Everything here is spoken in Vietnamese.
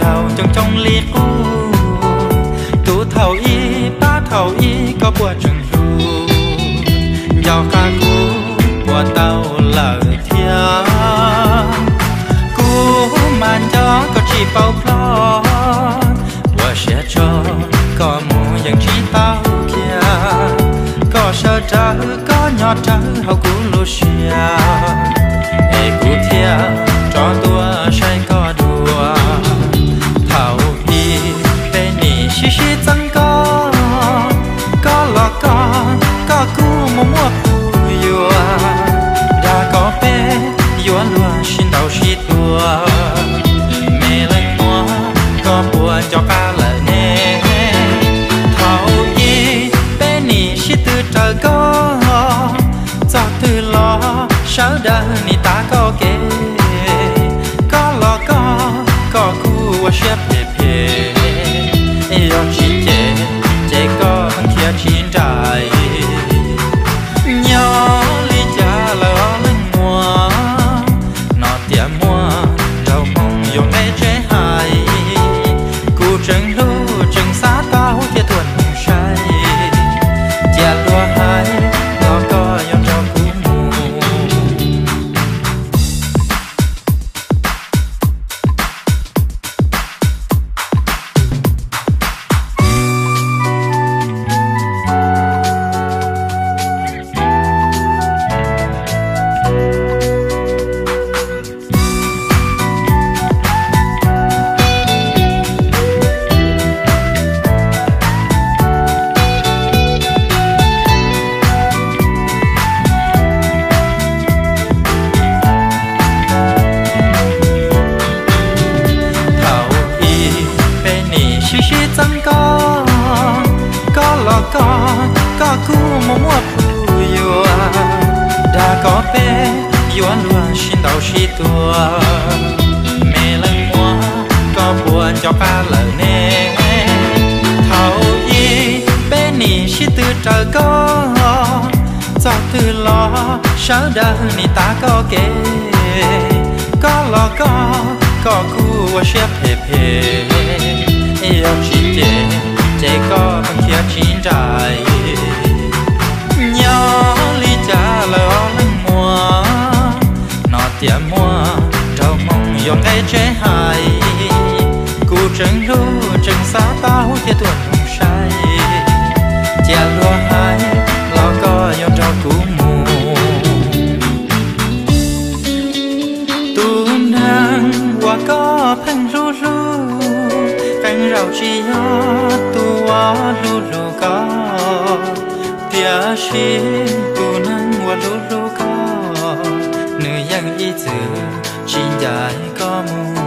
chẳng trong ly cu tu thầu y ba thầu y, có bùa chẳng ru do ca cu bùa tàu lờ thia. Cu màn cho có chỉ bao lo bùa sẽ cho, có mù yang chỉ tao kia. Có sợ trở có nhỏ trở hậu cú lu xia ê, cú thia, cho tôi. Có cho ca nè bên nì xí từ trời có cho từ lo sao đã ni ta có có cú mua yua. Đã có bé yua luôn xin đầu xí tua. Mẹ lần mua có buồn cho ca lỡ nè thảo y bên nì xí từ trời có. Cho từ lo sao đã ni ta có kế có lo có có cu và xếp phê phê yêu mua trao mong dùng cái chế hài cụ chân lu chân xa tao kia tuần không sai cha lúa hai lo có dùng trao cú mù. Tu nang qua có phanh ru ru, cánh rau chi yo tu wa lu lu có tia shi tu nang wa lu lu có nữ yang y chữ chín dài có mù